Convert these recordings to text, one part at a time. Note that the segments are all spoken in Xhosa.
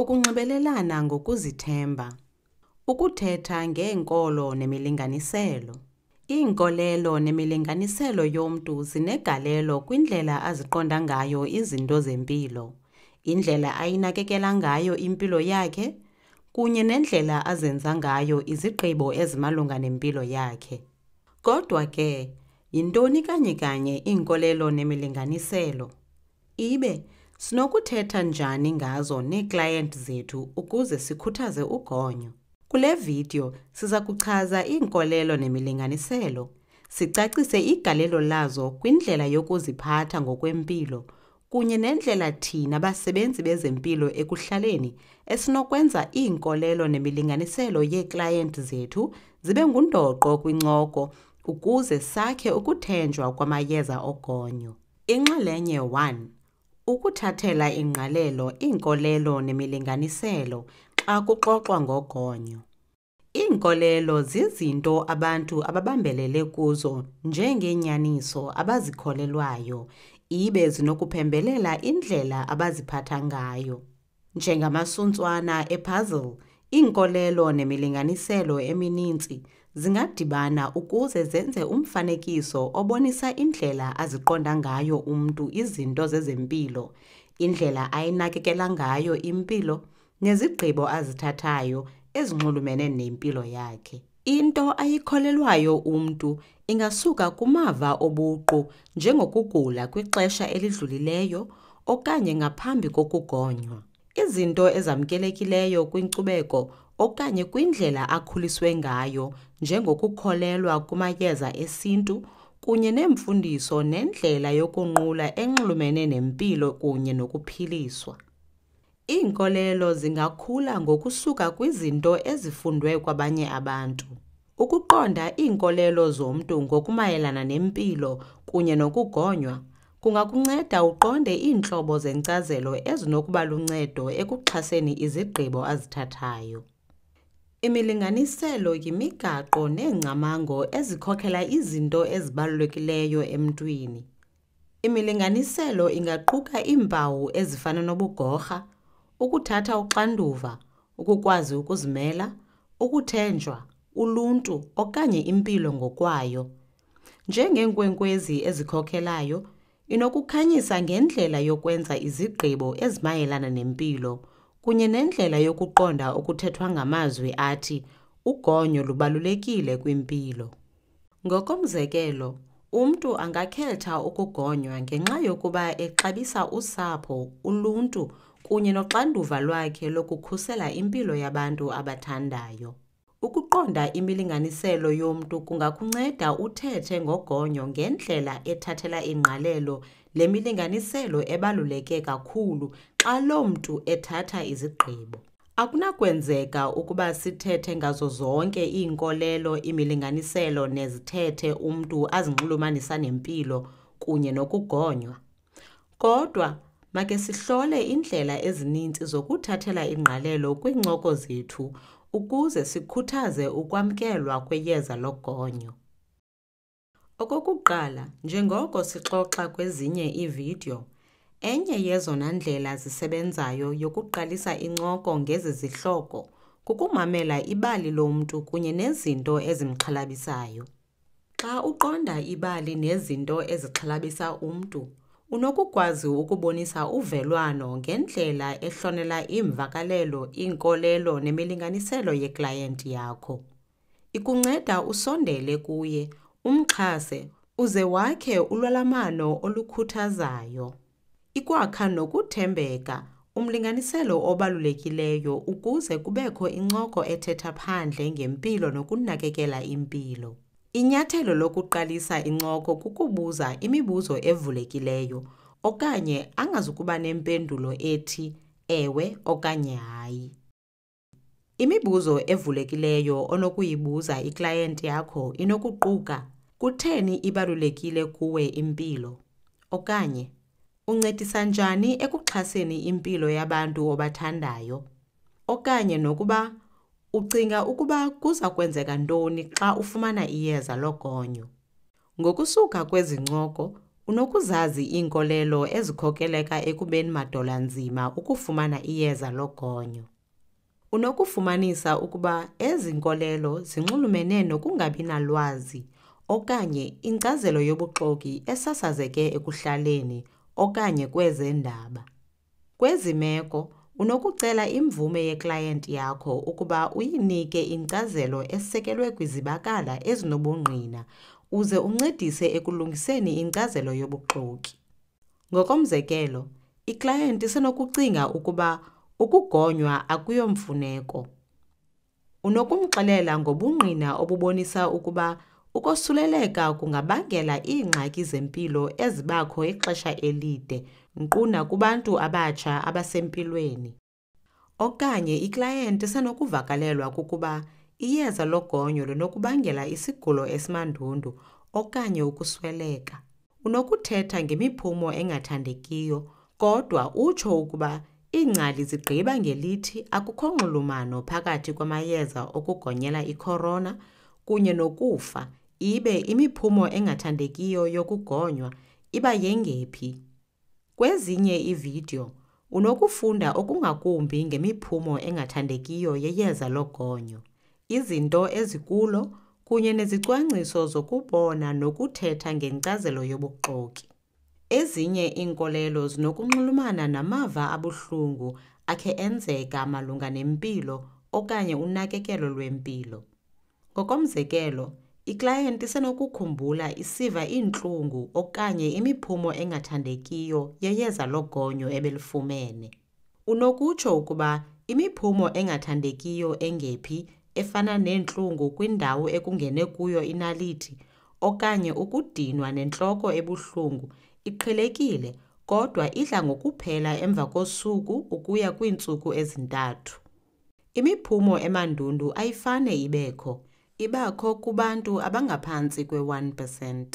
Ukunxibelelana ngokuzithemba. Ukuthetha ngeenkolo nemilinganiselo. Iinkolelo nemilinganiselo yomntu zinegalelo kwindlela aziqonda ngayo izinto zempilo, indlela ayinakekela ngayo impilo yakhe kunye nendlela azenza ngayo izigqibo ezimalunga nempilo yakhe. Kodwa ke, yintoni kanye kanye iinkolelo nemilinganiselo? Ibe sinokuthetha njani ngazo neeklayenti zethu ukuze sikhuthaze ugonyo? Kule vidiyo siza kuchaza iinkolelo nemilinganiselo, sicacise igalelo lazo kwindlela yokuziphatha ngokwempilo kunye nendlela thina basebenzi bezempilo ekuhlaleni esinokwenza iinkolelo nemilinganiselo yeeklayenti zethu zibe ngundoqo kwincoko ukuze sakhe ukuthenjwa kwamayeza ogonyo. Inxalenye 1. Ukuthathela ingqalelo iinkolelo nemilinganiselo xa kuxoxwa ngogonyo. Iinkolelo zizinto abantu ababambelele kuzo njengeenyaniso abazikholelwayo ibe zinokuphembelela indlela abaziphatha ngayo. Njengamasuntswana epuzzle, iinkolelo nemilinganiselo emininzi zingadibana ukuze zenze umfanekiso obonisa indlela aziqonda ngayo umntu izinto zezempilo, indlela ayinakekela ngayo impilo nezigqibo azithathayo ezinxulumene nempilo yakhe. Into ayikholelwayo umntu ingasuka kumava obuqu njengokugula kwixesha elidlulileyo okanye ngaphambi kokugonywa. Izinto ezamkelekileyo kwinkcubeko okanye kwindlela akhuliswe ngayo njengokukholelwa kumayeza esintu kunye neemfundiso nendlela yokunqula enxulumene nempilo kunye nokuphiliswa. Iinkolelo zingakhula ngokusuka kwizinto ezifundwe kwabanye abantu. Ukuqonda iinkolelo zomntu ngokumayelana nempilo kunye nokugonywa kungakunceda uqonde iintlobo zenkcazelo ezinokuba luncedo ekuxhaseni izigqibo azithathayo. Imilinganiselo yimigaqo neengcamango ezikhokela izinto ezibalulekileyo emntwini. Imilinganiselo ingaquka iimpawu ezifana nobugorha, ukuthatha uxanduva, ukukwazi ukuzimela, ukuthenjwa, uluntu okanye impilo ngokwayo. Njengeenkwenkwezi ezikhokelayo, inokukhanyisa ngendlela yokwenza izigqibo ezimayelana nempilo kunye nendlela yokuqonda okuthethwa ngamazwi athi ugonyo lubalulekile kwimpilo. Ngokomzekelo, umntu angakhetha ukugonywa ngenxa yokuba exabisa usapho, uluntu kunye noxanduva lwakhe lokukhusela impilo yabantu abathandayo. Ukuqonda imilinganiselo yomntu kungakunceda uthethe ngogonyo ngendlela ethathela ingqalelo le milinganiselo ebaluleke kakhulu xa loo mntu ethatha izigqibo. Akunakwenzeka ukuba sithethe ngazo zonke iinkolelo, imilinganiselo nezithethe umntu azinxulumanisa nempilo kunye nokugonywa. Kodwa make sihlole indlela ezininzi zokuthathela ingqalelo kwiincoko zethu ukuze sikhuthaze ukwamkelwa kweyeza logonyo. Okokuqala, njengoko sixoxa kwezinye iividiyo, enye yezona ndlela zisebenzayo yokuqalisa incoko ngezi zihloko kukumamela ibali lomntu kunye nezinto ezimxhalabisayo. Xa uqonda ibali nezinto ezixhalabisa umntu, unokukwazi ukubonisa uvelwano ngendlela ehlonela iimvakalelo, iinkolelo nemilinganiselo yeklayenti yakho. Ikunceda usondele kuye, umxhase uze wakhe ulwalamano olukhuthazayo. Ikwakha nokuthembeka, umlinganiselo obalulekileyo ukuze kubekho incoko ethetha phandle ngempilo nokunakekela impilo. Inyathelo lokuqalisa incoko kukubuza imibuzo evulekileyo okanye angazukuba nempendulo ethi ewe okanye hayi. Imibuzo evulekileyo onokuyibuza iklayenti yakho inokuquka kutheni ibalulekile kuwe impilo okanye uncedisa njani ekuxhaseni impilo yabantu obathandayo okanye nokuba ucinga ukuba kuza kwenzeka ntoni xa ufumana iyeza logonyo. Ngokusuka kwezi ncoko, unokuzazi iinkolelo ezikhokeleka ekubeni madola nzima ukufumana iyeza logonyo. Unokufumanisa ukuba ezi nkolelo zinxulumene nokungabi nalwazi okanye inkcazelo yobuxoki esasazeke ekuhlaleni okanye kwezeendaba. Kwezi meko, unokucela imvume yeklayenti yakho ukuba uyinike inkcazelo esekelwe kwizibakala ezinobungqina uze uncedise ekulungiseni inkcazelo yobuxoki. Ngokomzekelo, iklayenti isenokucinga ukuba ukugonywa akuyomfuneko. Unokumxelela ngobungqina obubonisa ukuba ukosuleleka kungabangela iingxaki zempilo ezibakho ixesha elide, nkqu nakubantu abatsha abasempilweni. Okanye iklayenti isenokuvakalelwa kukuba iyeza logonyo linokubangela isigulo esimandundu okanye ukusweleka. Unokuthetha ngemiphumo engathandekiyo kodwa utsho ukuba iingcali zigqiba ngelithi akukho nxulumano phakathi kwamayeza okugonyela ikhorona kunye nokufa ibe imiphumo engathandekiyo yokugonywa iba yengephi. Kwezinye iividiyo, Unokufunda okungakumbi ngemiphumo engathandekiyo yeyeza logonyo, izinto ezikulo kunye nezicwangciso zokubona nokuthetha ngenkcazelo yobuxoki. Ezinye iinkolelo zinokunxulumana namava abuhlungu akhe enzeka malunga nempilo okanye unakekelo lwempilo. Ngokomzekelo, iklayenti isenokukhumbula isiva iintlungu okanye imiphumo engathandekiyo yeyeza logonyo ebelifumene. Unokutsho ukuba imiphumo engathandekiyo engephi, efana neentlungu kwindawo ekungene kuyo inaliti okanye ukudinwa nentloko ebuhlungu, iqhelekile kodwa idla ngokuphela emva kosuku ukuya kwiintsuku ezintathu. Imiphumo emandundu ayifane ibekho, ibakho kubantu abangaphantsi kwe-1 percent.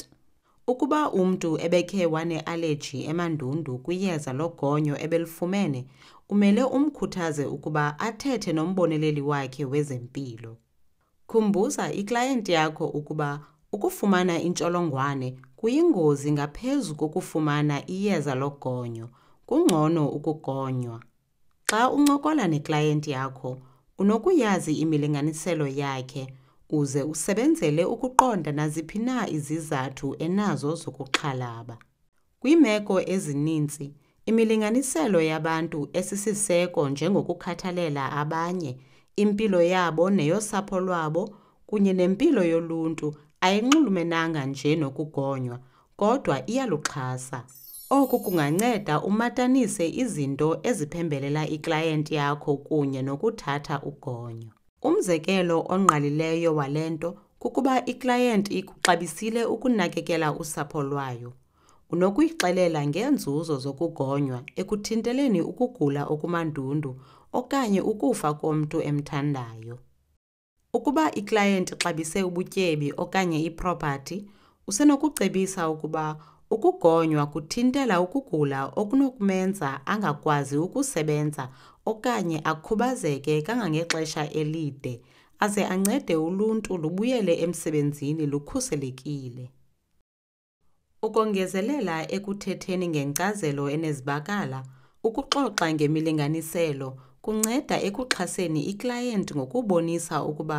Ukuba umntu ebekhe wane-aleji emandundu kwiyeza logonyo ebelifumene, umele umkhuthaze ukuba athethe nomboneleli wakhe wezempilo. Khumbuza iklayenti yakho ukuba ukufumana intsholongwane kuyingozi ngaphezu kokufumana iyeza logonyo, kungcono ukugonywa. Xa uncokola neklayenti yakho, unokuyazi imilinganiselo yakhe uze usebenzele ukuqonda naziphi na izizathu enazo zokuxhalaba. Kwiimeko ezininzi, imilinganiselo yabantu esisiseko njengokukhathalela abanye, impilo yabo neyosapho lwabo kunye nempilo yoluntu ayinxulumenanga nje nokugonywa kodwa iyaluxhasa. Oku kunganceda umatanise izinto eziphembelela iklayenti yakho kunye nokuthatha ugonyo. Umzekelo ongqalileyo wale nto kukuba iklayenti ikuxabisile ukunakekela usapho lwayo. Unokuyixelela ngeenzuzo zokugonywa ekuthinteleni ukugula okumandundu okanye ukufa komntu emthandayo. Ukuba iklayenti ixabise ubutyebi okanye ipropathi, usenokucebisa ukuba ukugonywa kuthintela ukugula okunokumenza angakwazi ukusebenza okanye akhubazeke kangangexesha elide, aze ancede uluntu lubuyele emsebenzini lukhuselekile. Ukongezelela ekuthetheni ngenkcazelo enezibakala, ukuxoxa ngemilinganiselo kunceda ekuxhaseni iklayenti ngokubonisa ukuba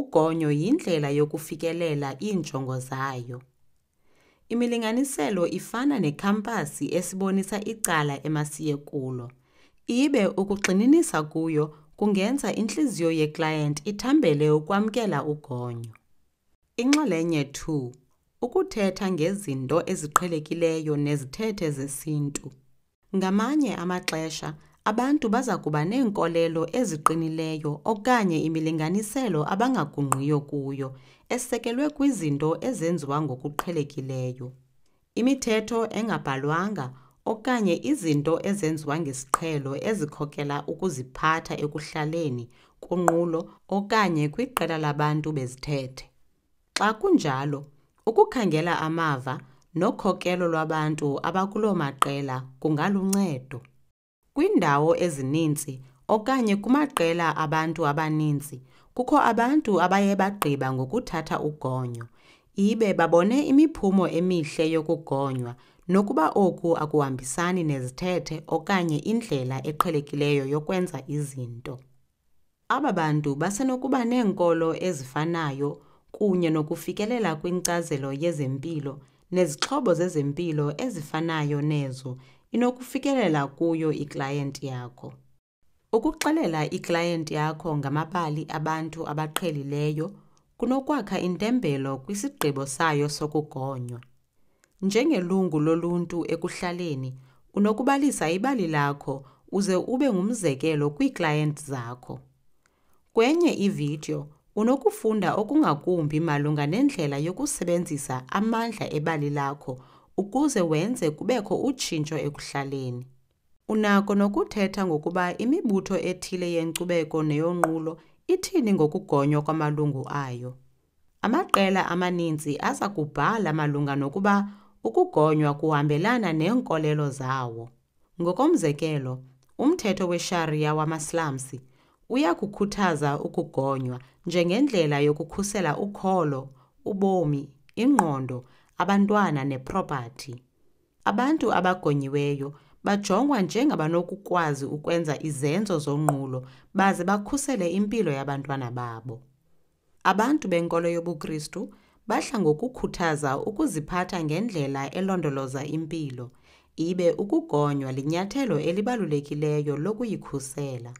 ugonyo yindlela yokufikelela iinjongo zayo. Imilinganiselo ifana nekhampasi esibonisa icala emasiye kulo, ibe ukugxininisa kuyo kungenza intliziyo yeklayenti ithambele ukwamkela ugonyo. Inxalenye 2. Ukuthetha ngezinto eziqhelekileyo nezithethe zesintu. Ngamanye amaxesha, abantu baza kuba neenkolelo eziqinileyo okanye imilinganiselo abangagungqiyo kuyo esekelwe kwizinto ezenziwa ngokuqhelekileyo. Imithetho engabhalwanga okanye izinto ezenziwa ngesiqhelo ezikhokela ukuziphatha ekuhlaleni kunqulo okanye kwiqela labantu bezithethe. Xa kunjalo, ukukhangela amava nokhokelo lwabantu abakuloo maqela kungaluncedo. Kwiindawo ezininzi okanye kumaqela abantu abaninzi kukho abantu abaye bagqiba ngokuthatha ugonyo ibe babone imiphumo emihle yokugonywa nokuba oku akuhambisani nezithethe okanye indlela eqhelekileyo yokwenza izinto. Aba bantu basenokuba neenkolo ezifanayo kunye nokufikelela kwinkcazelo yezempilo nezixhobo zezempilo ezifanayo nezo inokufikelela kuyo iklayenti yakho. Ukuxelela iklayenti yakho ngamabali abantu abaqhelileyo kunokwakha intembelo kwisigqibo sayo sokugonywa. Njengelungu loluntu ekuhlaleni, unokubalisa ibali lakho uze ube ngumzekelo kwii-client zakho. Kwenye ividiyo, unokufunda okungakumbi malunga nendlela yokusebenzisa amandla ebali lakho ukuze wenze kubekho utshintsho ekuhlaleni. Unako nokuthetha ngokuba imibutho ethile yenkcubeko neyonqulo ithini ngokugonywa kwamalungu ayo. Amaqela amaninzi aza kubhala malunga nokuba ukugonywa kuhambelana neenkolelo zawo. Ngokomzekelo, umthetho weSharia wamaSilamsi uya kukhuthaza ukugonywa njengendlela yokukhusela ukholo, ubomi, ingqondo, abantwana nepropathi. Abantu abagonyiweyo bajongwa njengabanokukwazi ukwenza izenzo zonqulo baze bakhusele impilo yabantwana babo. Abantu benkolo yobuKristu badla ngokukhuthaza ukuziphatha ngendlela elondoloza impilo, ibe ukugonywa linyathelo elibalulekileyo lokuyikhusela.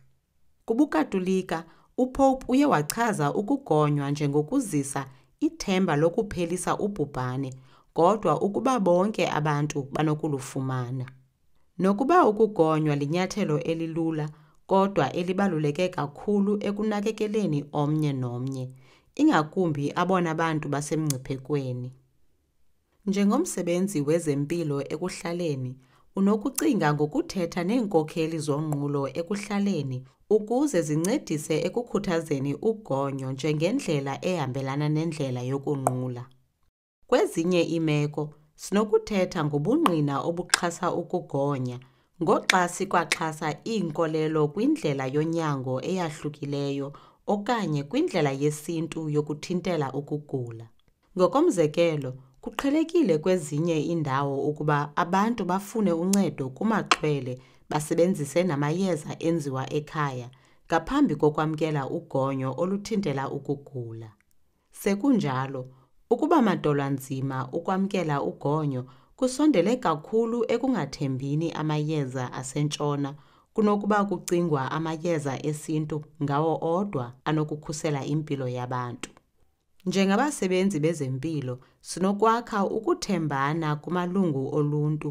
KubuKatolika, uPope uye wachaza ukugonywa njengokuzisa ithemba lokuphelisa ubhubhane, kodwa ukuba bonke abantu banokulufumana. Nokuba ukugonywa linyathelo elilula kodwa elibaluleke kakhulu ekunakekeleni omnye nomnye, ingakumbi abona bantu basemngciphekweni. Njengomsebenzi wezempilo ekuhlaleni, unokucinga ngokuthetha neenkokheli zonqulo ekuhlaleni ukuze zincedise ekukhuthazeni ugonyo njengendlela ehambelana nendlela yokunqula. Kwezinye iimeko, sinokuthetha ngobungqina obuxhasa ukugonya, ngoxa sikwaxhasa iinkolelo kwindlela yonyango eyahlukileyo okanye kwindlela yesintu yokuthintela ukugula. Ngokomzekelo, kuqhelekile kwezinye iindawo ukuba abantu bafune uncedo kumaxhwele basebenzise namayeza enziwa ekhaya ngaphambi kokwamkela ugonyo oluthintela ukugula. Sekunjalo, ukuba madolo anzima ukwamkela ugonyo kusondele kakhulu ekungathembini amayeza asentshona kunokuba kucingwa amayeza esintu ngawo odwa anokukhusela impilo yabantu. Njengabasebenzi bezempilo, sinokwakha ukuthembana kumalungu oluntu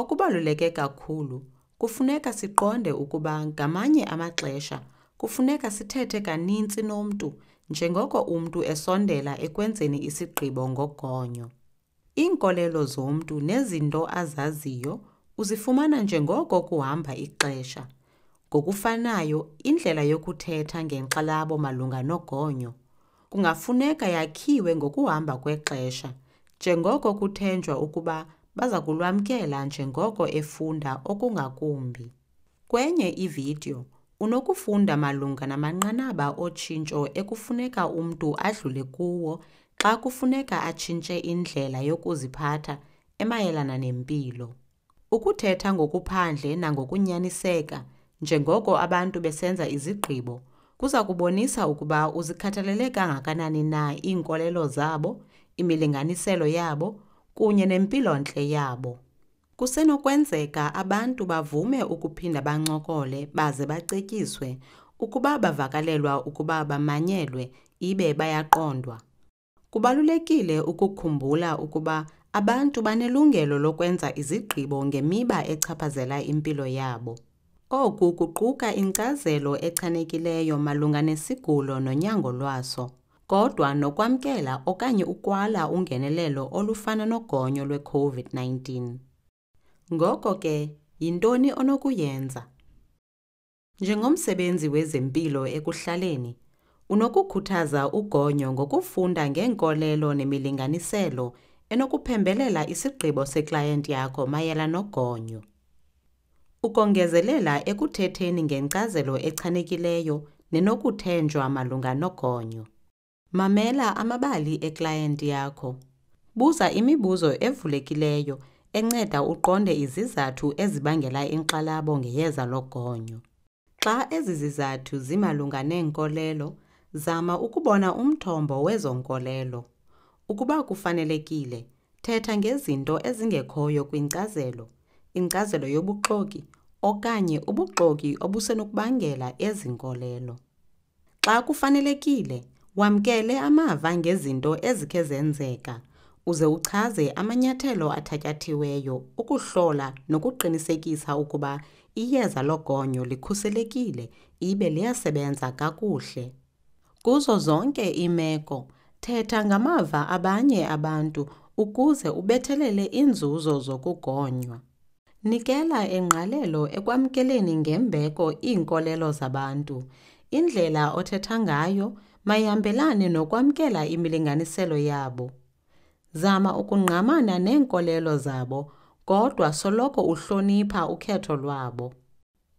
Okubaluleke kakhulu, kufuneka siqonde ukuba ngamanye amaxesha kufuneka sithethe kaninzi nomntu njengoko umntu esondela ekwenzeni isigqibo ngogonyo. Iinkolelo zomntu nezinto azaziyo uzifumana njengoko kuhamba ixesha. Ngokufanayo, indlela yokuthetha ngenkxalabo malunga nogonyo kungafuneka yakhiwe ngokuhamba kwexesha njengoko kuthenjwa ukuba baza kulwamkela njengoko efunda okungakumbi. Kwenye ividiyo, unokufunda malunga namanqanaba otshintsho ekufuneka umntu adlule kuwo xa kufuneka atshintshe indlela yokuziphatha emayelana nempilo. Ukuthetha ngokuphandle nangokunyaniseka njengoko abantu besenza izigqibo kuza kubonisa ukuba uzikhathalele kangakanani na iinkolelo zabo, imilinganiselo yabo kunye nempilontle yabo. Kusenokwenzeka abantu bavume ukuphinda bancokole baze bacetyiswe ukuba bavakalelwa ukuba bamanyelwe ibe bayaqondwa. Kubalulekile ukukhumbula ukuba abantu banelungelo lokwenza izigqibo ngemiba echaphazela impilo yabo. Oku kuquka inkcazelo echanekileyo malunga nesigulo nonyango lwaso, kodwa nokwamkela okanye ukwala ungenelelo olufana nogonyo lwe-COVID-19. Ngoko ke, yintoni onokuyenza? Njengomsebenzi wezempilo ekuhlaleni, unokukhuthaza ugonyo ngokufunda ngeenkolelo nemilinganiselo enokuphembelela isigqibo seklayenti yakho mayela nogonyo. Ukongezelela ekuthetheni ngenkcazelo echanekileyo nenokuthenjwa malunga nogonyo. Mamela amabali eklayenti yakho. Buza imibuzo evulekileyo enceda uqonde izizathu ezibangela inkxalabo ngeyeza logonyo. Xa ezi zizathu zimalunga neenkolelo, zama ukubona umthombo wezo nkolelo. Ukuba kufanelekile, thetha ngezinto ezingekhoyo kwinkcazelo, inkcazelo yobuxoki okanye ubuxoki obusenokubangela ezi nkolelo. Xa kufanelekile, wamkele amava ngezinto ezikhe zenzeka uze uchaze amanyathelo athatyathiweyo ukuhlola nokuqinisekisa ukuba iyeza logonyo likhuselekile ibe liyasebenza kakuhle. Kuzo zonke iimeko, thetha ngamava abanye abantu ukuze ubethelele iinzuzo zokugonywa. Nikela ingqalelo ekwamkeleni ngembeko iinkolelo zabantu. Indlela othetha ngayo mayihambelane nokwamkela imilinganiselo yabo. Zama ukungqamana neenkolelo zabo, kodwa soloko uhlonipha ukhetho lwabo.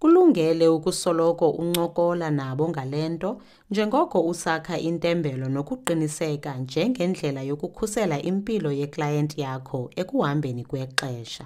Kulungele ukusoloko uncokola nabo ngale nto njengoko usakha intembelo nokuqiniseka njengendlela yokukhusela impilo yeklayenti yakho ekuhambeni kwexesha.